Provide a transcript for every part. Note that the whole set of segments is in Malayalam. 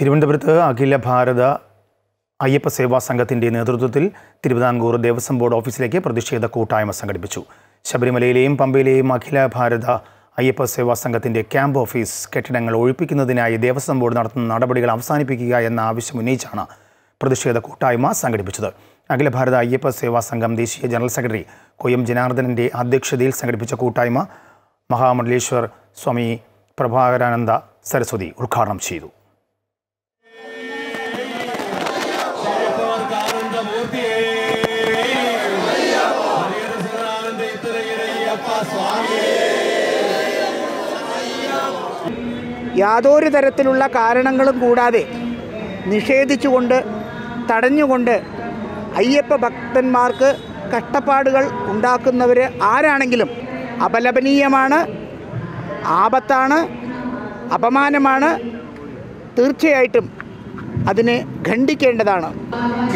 തിരുവനന്തപുരത്ത് അഖില ഭാരത അയ്യപ്പ സേവാ സംഘത്തിന്റെ നേതൃത്വത്തിൽ തിരുവിതാംകൂർ ദേവസ്വം ബോർഡ് ഓഫീസിലേക്ക് പ്രതിഷേധ കൂട്ടായ്മ സംഘടിപ്പിച്ചു. ശബരിമലയിലെയും പമ്പയിലെയും അഖില ഭാരത അയ്യപ്പ സേവാ സംഘത്തിന്റെ ക്യാമ്പ് ഓഫീസ് കെട്ടിടങ്ങൾ ഒഴിപ്പിക്കുന്നതിനായി ദേവസ്വം ബോർഡ് നടത്തുന്ന നടപടികൾ അവസാനിപ്പിക്കുക എന്ന ആവശ്യം ഉന്നയിച്ചാണ് പ്രതിഷേധ കൂട്ടായ്മ സംഘടിപ്പിച്ചത്. അഖില ഭാരത അയ്യപ്പ സേവാ സംഘം ദേശീയ ജനറൽ സെക്രട്ടറി കൊയ്യം ജനാർദ്ദനന്റെ അധ്യക്ഷതയിൽ സംഘടിപ്പിച്ച കൂട്ടായ്മ മഹാമണ്ഡലേശ്വർ സ്വാമി പ്രഭാകരാനന്ദ സരസ്വതി ഉദ്ഘാടനം ചെയ്തു. യാതൊരു തരത്തിലുള്ള കാരണങ്ങളും കൂടാതെ നിഷേധിച്ചുകൊണ്ട് തടഞ്ഞുകൊണ്ട് അയ്യപ്പ ഭക്തന്മാർക്ക് കഷ്ടപ്പാടുകൾ ഉണ്ടാക്കുന്നവർ ആരാണെങ്കിലും അപലപനീയമാണ് ആപത്താണ് അപമാനമാണ്. തീർച്ചയായിട്ടും അതിനെ ഖണ്ഡിക്കേണ്ടതാണ്.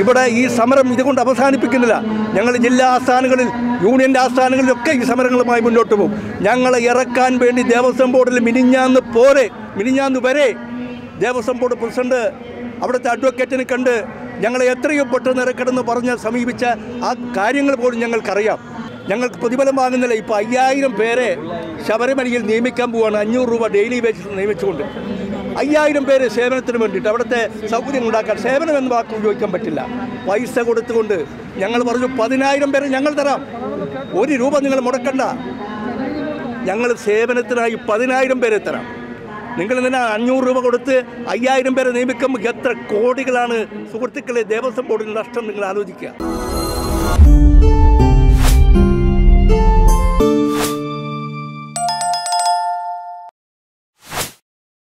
ഇവിടെ ഈ സമരം ഇതുകൊണ്ട് അവസാനിപ്പിക്കുന്നില്ല. ഞങ്ങൾ ജില്ലാ ആസ്ഥാനങ്ങളിൽ യൂണിയന്റെ ആസ്ഥാനങ്ങളിലൊക്കെ ഈ സമരങ്ങളുമായി മുന്നോട്ട് പോകും. ഞങ്ങൾ ഇറക്കാൻ വേണ്ടി ദേവസ്വം ബോർഡിൽ മിനിഞ്ഞാന്ന് പോരെ മിനിഞ്ഞാന്ന് വരെ ദേവസ്വം ബോർഡ് പ്രസിഡന്റ് അവിടുത്തെ അഡ്വക്കേറ്റിനെ കണ്ട് ഞങ്ങളെ എത്രയോ പെട്ടെന്ന് ഇറക്കണമെന്ന് പറഞ്ഞ് സമീപിച്ച ആ കാര്യങ്ങൾ പോലും ഞങ്ങൾക്കറിയാം. ഞങ്ങൾക്ക് പ്രതിഫലം വാങ്ങുന്നില്ല. ഇപ്പോൾ അയ്യായിരം പേരെ ശബരിമലയിൽ നിയമിക്കാൻ പോവാണ്. അഞ്ഞൂറ് രൂപ ഡെയിലി വേജിൽ നിയമിച്ചുകൊണ്ട്. അയ്യായിരം പേര് സേവനത്തിന് വേണ്ടിയിട്ട് അവിടുത്തെ സൗകര്യം ഉണ്ടാക്കാൻ സേവനം എന്ന് വാക്ക് ഉപയോഗിക്കാൻ പറ്റില്ല. പൈസ കൊടുത്തുകൊണ്ട് ഞങ്ങൾ പറഞ്ഞു പതിനായിരം പേരെ ഞങ്ങൾ തരാം. ഒരു രൂപ നിങ്ങൾ മുടക്കണ്ട. ഞങ്ങൾ സേവനത്തിനായി പതിനായിരം പേരെ തരാം. നിങ്ങൾ ഇതിന് അഞ്ഞൂറ് രൂപ കൊടുത്ത് അയ്യായിരം പേരെ നിയമിക്കുമ്പോൾ എത്ര കോടികളാണ് സുഹൃത്തുക്കളെ ദേവസ്വം ബോർഡിന് നഷ്ടം നിങ്ങൾ ആലോചിക്കുക.